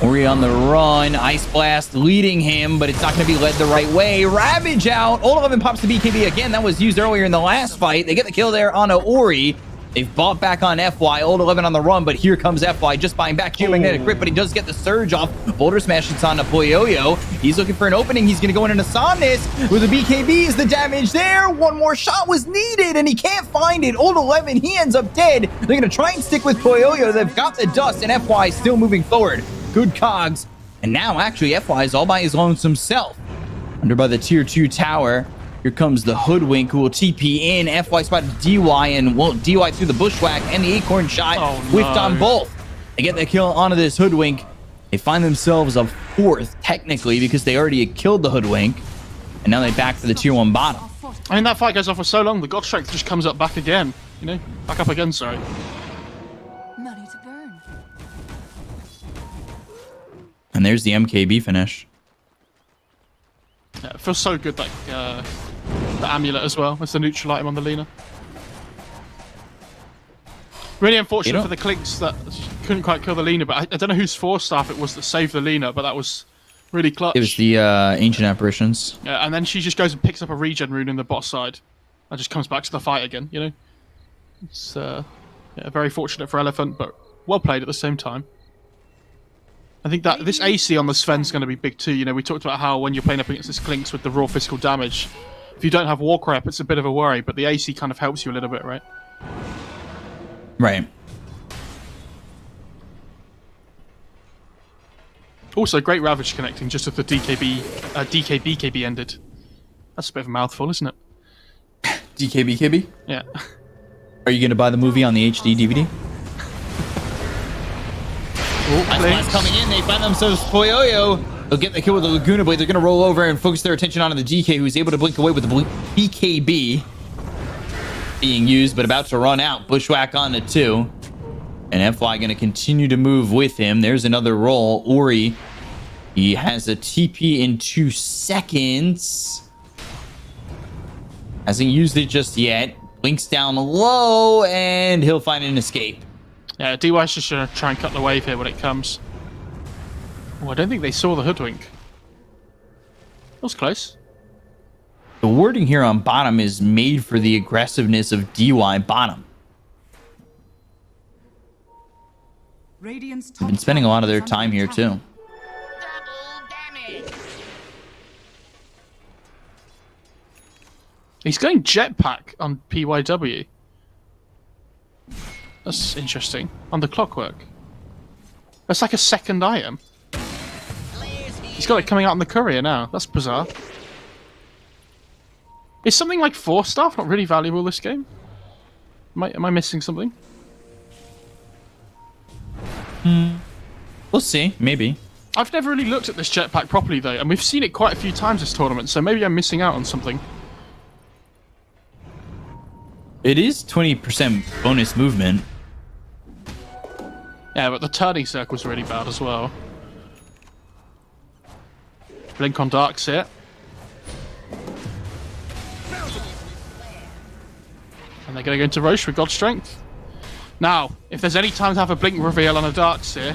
Ori on the run. Ice Blast leading him, but it's not going to be led the right way. Ravage out. Old 11 pops the BKB again. That was used earlier in the last fight. They get the kill there on Ori. They've bought back on FY. Old 11 on the run, but here comes FY just buying back Geomagnetic Grip, but he does get the surge off. Boulder Smash hits on to Poyoyo. He's looking for an opening. He's going to go in into Somnus with a BKB. Is the damage there? One more shot was needed, and he can't find it. Old 11, he ends up dead. They're going to try and stick with Poyoyo. They've got the dust, and FY is still moving forward. Good cogs. And now, actually, FY is all by his lonesome self. Under by the tier 2 tower. Here comes the Hoodwink who will TP in. FY spotted DY and won't DY through the Bushwhack and the Acorn shot Oh, whipped no. on both. They get the kill onto this Hoodwink. They find themselves a fourth, technically, because they already had killed the Hoodwink. And now they back to the tier 1 bottom. I mean, that fight goes on for so long, the God Strength just comes up back again. You know? Back up again, sorry. Money to burn. And there's the MKB finish. Yeah, it feels so good, like, uh, the amulet as well, as the neutral item on the Lina. Really unfortunate don't- for the Clinkz that couldn't quite kill the Lina, but I, I don't know whose force staff it was that saved the Lina, but that was really clutch. It was the uh, Ancient Apparitions. Yeah, and then she just goes and picks up a regen rune in the bot side, and just comes back to the fight again. You know, it's uh, yeah, very fortunate for Elephant, but well played at the same time. I think that this AC on the Sven's going to be big too. You know, we talked about how when you're playing up against this Clinkz with the raw physical damage, if you don't have Warcry, it's a bit of a worry, but the AC kind of helps you a little bit, right? Right. Also, great Ravage connecting just as the DKB, uh, DKBKB ended. That's a bit of a mouthful, isn't it? DKBKB? Yeah. Are you going to buy the movie on the HD DVD? Ice Blast coming in. They find themselves Poyoyo. They'll get the kill with the Laguna Blade. They're going to roll over and focus their attention onto the DK, who's able to blink away with the BKB being used, but about to run out. Bushwhack on the two. And FY going to continue to move with him. There's another roll. Ori, he has a TP in two seconds. Hasn't used it just yet. Blinks down low, and he'll find an escape. Yeah, DY's just gonna try and cut the wave here when it comes. Oh, I don't think they saw the hoodwink. That was close. The wording here on bottom is made for the aggressiveness of DY bottom. Radiant's They've been spending a lot of their tower is under time here attack. too. He's going jetpack on PYW. That's interesting. On the Clockwerk. That's like a second item. He's got it coming out in the courier now. That's bizarre. Is something like force staff not really valuable this game? Am I, am I missing something? Hmm. We'll see. Maybe. I've never really looked at this jetpack properly though, and we've seen it quite a few times this tournament, so maybe I'm missing out on something. It is 20% bonus movement. Yeah, but the turning circle's really bad as well. Blink on Dark Seer. And they're going to go into Rosh with God's Strength. Now, if there's any time to have a Blink reveal on a here,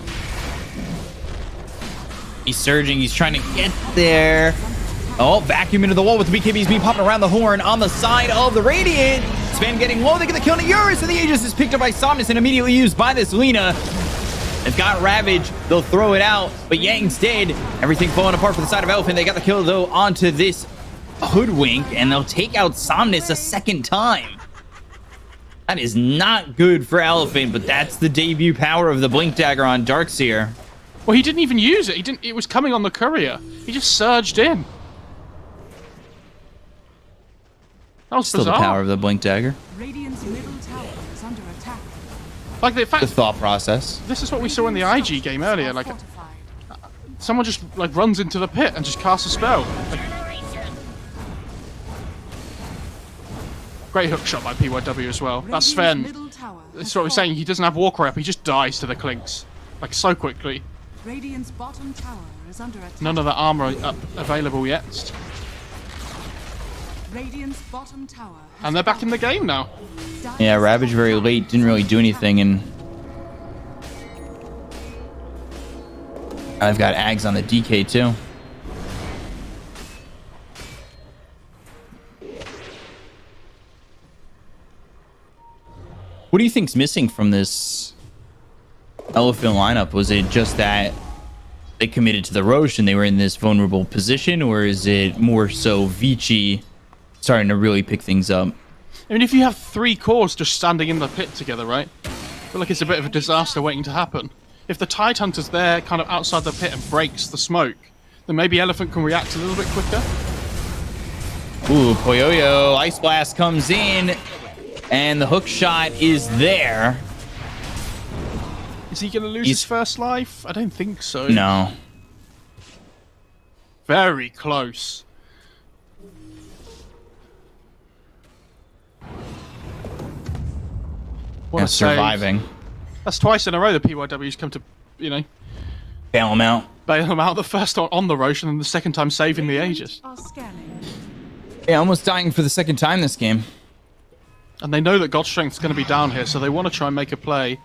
He's surging. He's trying to get there. Oh, vacuum into the wall with the BKBs being popping around the horn on the side of the Radiant. Sven getting low. They get the kill on Eurus, and the Aegis is picked up by Somnus and immediately used by this Lina. They've got Ravage. They'll throw it out, but Yang's dead. Everything falling apart for the side of Elephant. They got the kill, though, onto this Hoodwink, and they'll take out Somnus a second time. That is not good for Elephant, but that's the debut power of the Blink Dagger on Darkseer. well, he didn't even use it. He didn't. It was coming on the courier. He just surged in. That was Still the power of the Blink Dagger. Radiant's Like the The thought process. this is what we saw in the IG game earlier. Like someone just like runs into the pit and just casts a spell. Like, Great hook shot by PYW as well. That's Sven. middle tower has That's what we're saying. He doesn't have Walker up. He just dies to the Clinkz. Like, so quickly. Radiant's bottom tower is under attack. None of the armor up available yet. Radiant's bottom tower has And they're back in the game now. Yeah, Ravage very late, didn't really do anything, and I've got Ags on the DK too. What do you think's missing from this elephant lineup? Was it just that they committed to the Rosh and they were in this vulnerable position, or is it more so Vici starting to really pick things up? I mean, if you have three cores just standing in the pit together, right? I feel like it's a bit of a disaster waiting to happen. If the Tide Hunter's there, kind of outside the pit and breaks the smoke, then maybe Elephant can react a little bit quicker. Ooh, Poyoyo, Ice Blast comes in, and the hook shot is there. Is he going to lose He's- his first life? I don't think so. No. Very close. Yeah, a save. surviving. That's twice in a row the PYW's come to, you know, Bail them out. bail them out. The first on, on the Rosh and then the second time saving the Aegis. Yeah, almost dying for the second time this game. And they know that God Strength's going to be down here, so they want to try and make a play.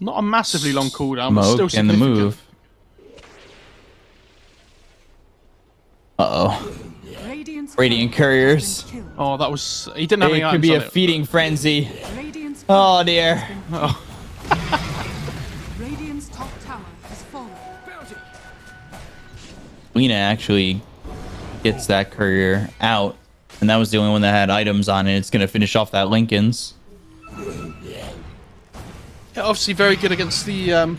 Not a massively long cooldown, but Smoke still and the move. Uh-oh. Radiant's Radiant couriers. Oh, that was... He didn't have any It could items be a it. feeding frenzy. Radiant's Oh, dear. Radiant's top tower has fallen. Lina actually gets that courier out. And that was the only one that had items on it. It's going to finish off that Linken's. Yeah, obviously very good against the... Um,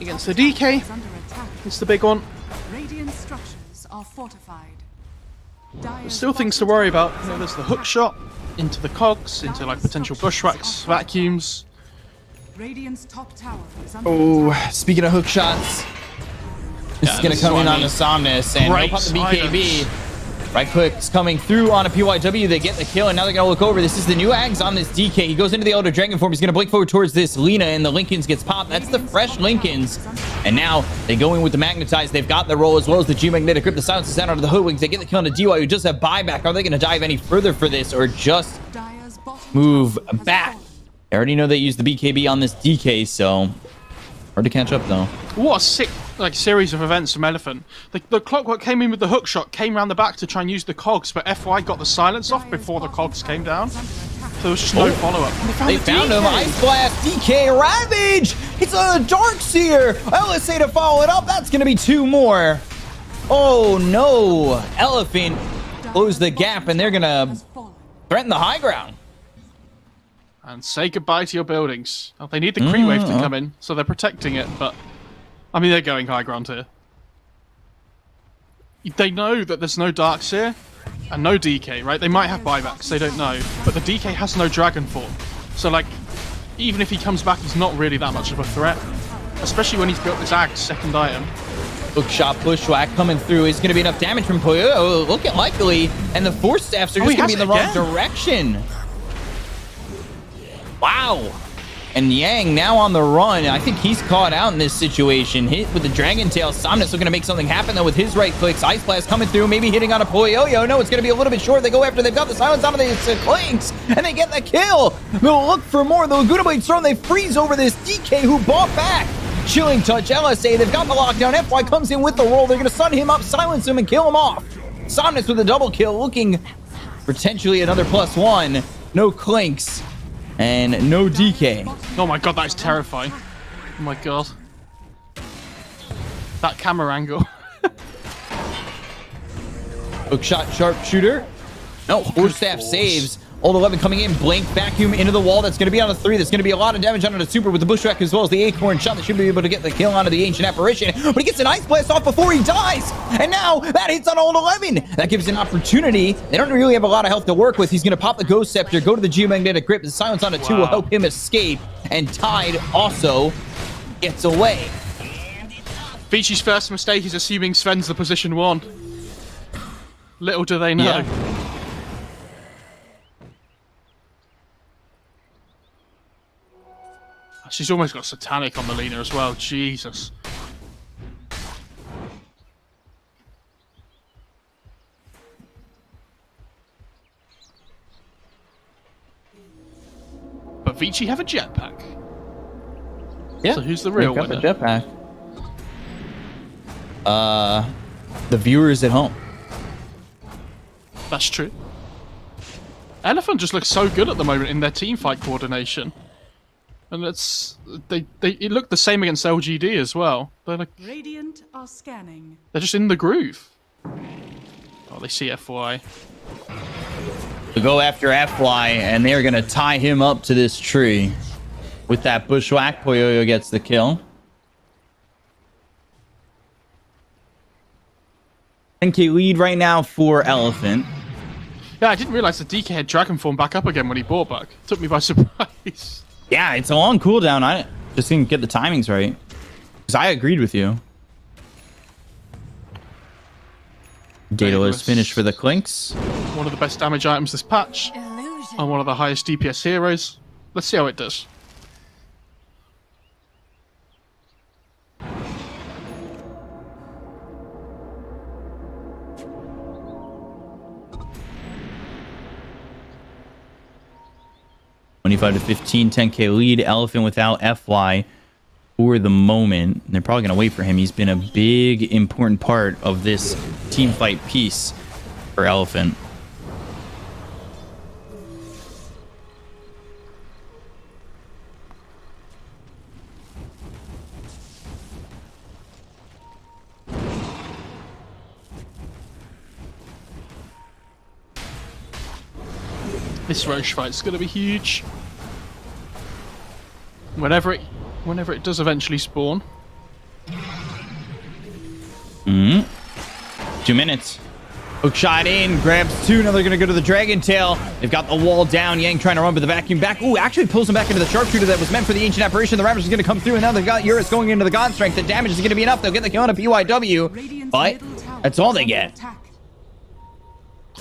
Against the DK. is under attack. it's the big one. Radiant structures are fortified. Dire's Still things to worry about. You know, there's the hook shot into the cogs, into like potential bushwhacks, vacuums. Radiant's top tower is under Oh, speaking of hook shots, this Yeah, is gonna is come what in I on the. Somnus, and Great no pop the BKB. items. Right click's coming through on a PYW. They get the kill, and now they're going to look over. This is the new Ags on this DK. He goes into the Elder Dragon form. He's going to blink forward towards this Lina, and the Linken's gets popped. That's the fresh Linken's. And now they go in with the Magnetize. They've got the roll as well as the Geomagnetic Grip. The silence is out onto the Hoodwinks. They get the kill on the DY, who does have buyback. Are they going to dive any further for this, or just move back? I already know they used the BKB on this DK, so hard to catch up though. What sick like series of events from Elephant. The, the Clockwerk came in with the hook shot, came round the back to try and use the cogs, but FY got the silence off before the cogs came down. is under attack. So there was just no Oh. follow up. They found him. Ice Blast, DK, Ravage. It's a Dark Seer. LSA to follow it up. That's going to be two more. Oh no. Elephant close the gap and they're going to threaten the high ground. And say goodbye to your buildings. Oh, they need the creep wave to Mm. come in, so they're protecting it, but I mean they're going high ground here. They know that there's no Dark Seer, and no DK, right? They might have buybacks, they don't know. But the DK has no Dragon form. So like even if he comes back he's not really that much of a threat. Especially when he's built this Axe second item. Hook shot, bushwhack coming through is going to be enough damage from Poyo. Oh, at likely. And the force staffs are Oh, just he going to be in the has wrong direction. Wow. And Yang now on the run. I think he's caught out in this situation. Hit with the Dragon Tail. Somnus looking to make something happen though with his right clicks. Ice Blast coming through, maybe hitting on a Poyoyo. No, it's going to be a little bit short. They go after. They've got the silence on the uh, Clinkz, and they get the kill. They'll look for more. The Laguna Blade's thrown. They freeze over this DK who bought back. Chilling touch, LSA. They've got the lockdown. FY comes in with the roll. They're going to stun him up, silence him, and kill him off. Somnus with a double kill, looking potentially another plus one. No Clinkz and no DK. Oh my god, that is terrifying. Oh my god. That camera angle. Hook shot, sharpshooter. Oh, no, force staff saves. Old 11 coming in, blank vacuum into the wall. That's going to be on a three. That's going to be a lot of damage on the super with the bushwhack as well as the acorn shot. That should be able to get the kill onto the ancient apparition. But he gets an ice blast off before he dies. And now that hits on old 11. That gives an opportunity. They don't really have a lot of health to work with. He's going to pop the ghost scepter, go to the geomagnetic grip. The silence on a two will help him escape. And Tide also gets away. Vici's first mistake is assuming Sven's the position one. Little do they know. Yeah. She's almost got satanic on Melina as well. Jesus. But Vici have a jetpack. Yeah. So who's the real up winner? a jetpack. Uh, the viewers at home. That's true. Elephant just looks so good at the moment in their team fight coordination. And it's they they it looked the same against LGD as well. They're like Radiant are scanning. they're just in the groove. Oh, they see FY. To go after Fly, and they're gonna tie him up to this tree. With that bushwhack, Poyoyo gets the kill. 10k lead right now for Elephant. Yeah, I didn't realize the DK had Dragon Form back up again when he bought back. Took me by surprise. Yeah, it's a long cooldown. I just didn't get the timings right. Because I agreed with you. Daedalus Daedalus. finished for the Clinkz. One of the best damage items this patch. Illusion. And one of the highest DPS heroes. Let's see how it does. Twenty-five to 15, 10k lead. Elephant without FY for the moment. They're probably gonna wait for him. He's been a big, important part of this team fight piece for Elephant. This Rosh fight's gonna be huge. Whenever it whenever it does eventually spawn. Hmm. Two minutes. Hook shot in, grabs two. Now they're going to go to the Dragon Tail. They've got the wall down. Yang trying to run, but the vacuum back. Ooh, actually pulls him back into the sharpshooter that was meant for the ancient apparition. The Ravage is going to come through, and now they've got Eurus going into the God Strength. The damage is going to be enough. They'll get the kill on a PYW, but that's all they under get.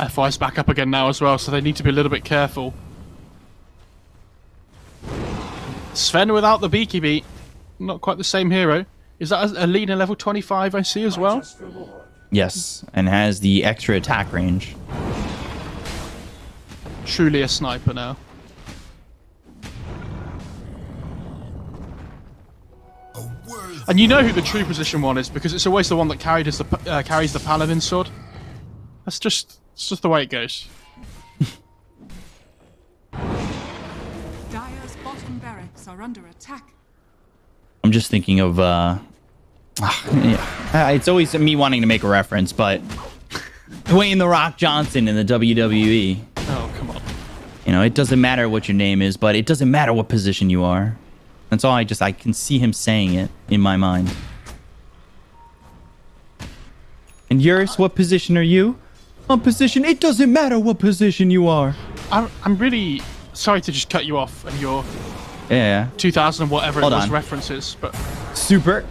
FY's back up again now as well, so they need to be a little bit careful. Sven without the beaky beat. Not quite the same hero. Is that a Alina level 25 I see as well? Yes, and has the extra attack range. Truly a sniper now. And you know who the true position one is because it's always the one that carried the, uh, carries the paladin sword. That's just it's just the way it goes. Dire's bottom barracks are under attack. I'm just thinking of, uh, yeah. Uh, it's always me wanting to make a reference, but Dwayne The Rock Johnson in the WWE. Oh come on. You know, it doesn't matter what your name is, but it doesn't matter what position you are. That's all I just, I can see him saying it in my mind. And Eurus, what position are you? What position? It doesn't matter what position you are. I'm I'm really sorry to just cut you off and your Yeah. 2000 and whatever Hold it was on. references, but Super.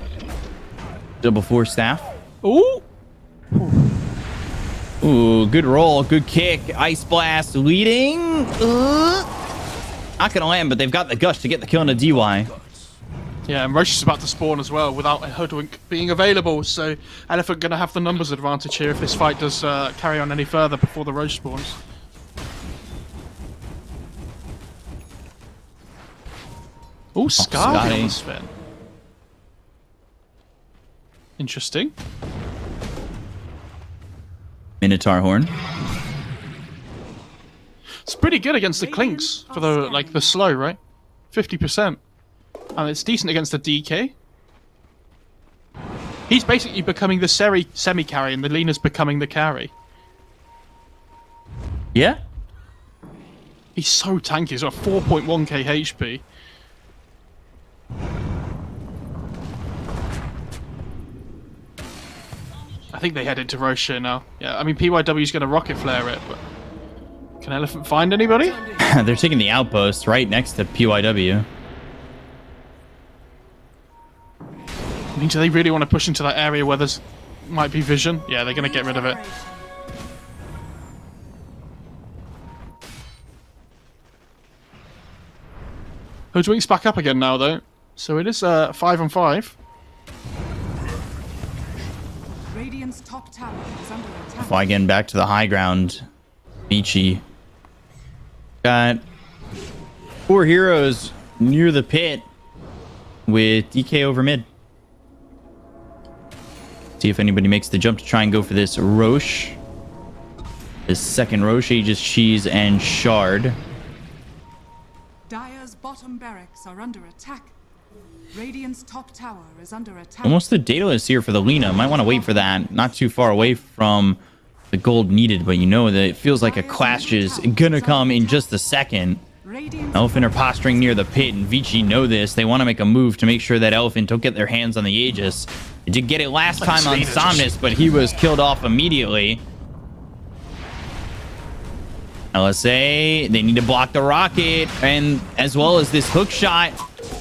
Double force staff. ooh, Ooh, good roll, good kick. Ice blast leading. Uh, not gonna land, but they've got the gush to get the kill on a DY. Yeah, and Rosh is about to spawn as well without a hoodwink being available. So Elephant gonna have the numbers advantage here if this fight does uh, carry on any further before the Rosh spawns. Ooh, on the Sven. Interesting. Minotaur horn. It's pretty good against the Clinkz for the like the slow, right? Fifty percent, and it's decent against the DK. He's basically becoming the seri semi carry, and the Lina's becoming the carry. Yeah. He's so tanky. He's got 4.1k HP. I think they head to Rosh now. Yeah, I mean PYW's going to rocket flare it, but can Elephant find anybody? They're taking the outpost right next to PYW. I mean, do they really want to push into that area where there's might be vision? Yeah, they're going to get rid of it. Oh, Hoodwink's back up again now, though. So it is uh, five on five. Radiant's top tower is under attack. Again back to the high ground. Beachy. Got four heroes near the pit with DK over mid. See if anybody makes the jump to try and go for this Rosh. This second Rosh, Aegis Cheese and Shard. Dire's bottom barracks are under attack. Radiant's top tower is under attack. Almost the Daedalus here for the Lina. Might want to wait for that. Not too far away from the gold needed, but you know that it feels like a clash is gonna come in just a second. Radiant's Elephant are posturing near the pit, and Vici know this. They want to make a move to make sure that Elephant don't get their hands on the Aegis. They did get it last time on Selena, Somnus, but he was killed off immediately. LSA, they need to block the rocket, and as well as this hook shot.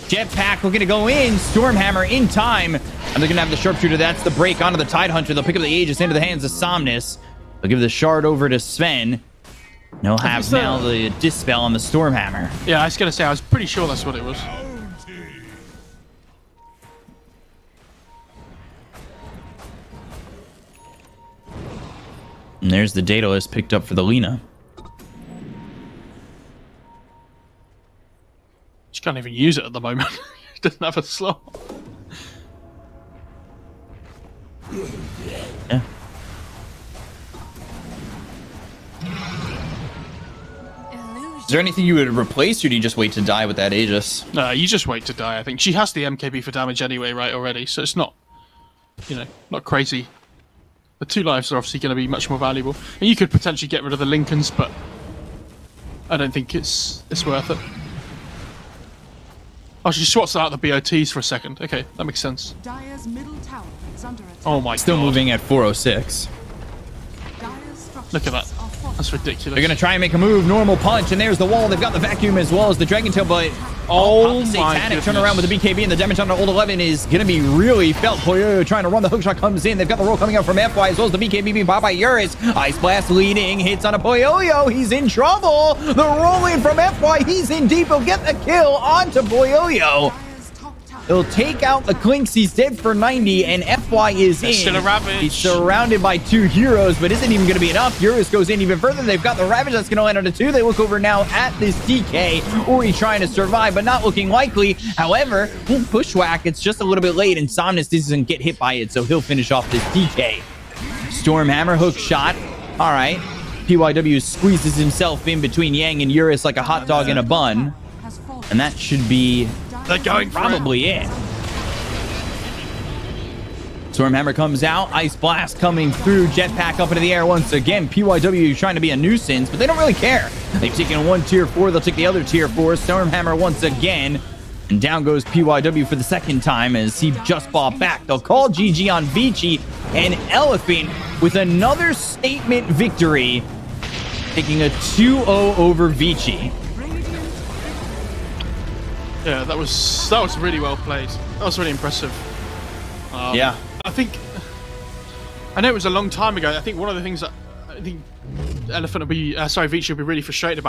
Jetpack, we're going to go in. Stormhammer in time. And they're going to have the sharpshooter. That's the break onto the Tide Hunter. They'll pick up the Aegis into the hands of Somnus. They'll give the shard over to Sven. And They'll have the- uh, now the Dispel on the Stormhammer. Yeah, I was gonna say I was pretty sure that's what it was. And there's the Daedalus picked up for the Lina. She can't even use it at the moment. she doesn't have a slot. Is there anything you would replace, or do you just wait to die with that Aegis? No, you just wait to die. I think she has the MKB for damage anyway, right? Already, so it's not, you know, not crazy. The two lives are obviously going to be much more valuable, and you could potentially get rid of the Linken's, but I don't think it's it's worth it. Oh, she swaps out the BOTs for a second. Okay, that makes sense. Dire's middle tower is under attack. Oh my Still god! moving at 406. Look at that. That's ridiculous. They're gonna try and make a move. Normal punch, and there's the wall. They've got the vacuum as well as the Dragon Tail, but Oh my Satanic turn around with the BKB and the damage on the old 11 is gonna be really felt. Poyo trying to run the hookshot comes in. They've got the roll coming out from FY as well as the BKB being by Eurus. Ice Blast leading, hits on a Poyoyo. He's in trouble. The rolling from FY. He's in deep. He'll get the kill onto Poyoyo. Dire's top tower. He'll take out the Clinkz. He's dead for 90, and FY is in. Still a Ravage. He's surrounded by two heroes, but isn't even going to be enough. Eurus goes in even further. They've got the Ravage that's going to land on a two. They look over now at this DK. Ori trying to survive, but not looking likely. However, Bushwhack, it's just a little bit late, and Somnus doesn't get hit by it, so he'll finish off this DK. Stormhammer hook shot. All right. PYW squeezes himself in between Yang and Eurus like a hot dog in a bun, and that should be They're going for it. probably it. Stormhammer comes out, Ice Blast coming through, Jetpack up into the air once again. PYW trying to be a nuisance, but they don't really care. They've taken one tier four, they'll take the other tier four. Stormhammer once again. And down goes PYW for the second time as he just bought back. They'll call GG on Vici and Elephant with another statement victory, taking a 2-0 over Vici. Yeah, that was that was really well played. That was really impressive. Um, Yeah. I think I know it was a long time ago. I think one of the things that I think Elephant will be uh, sorry, Vici will be really frustrated about.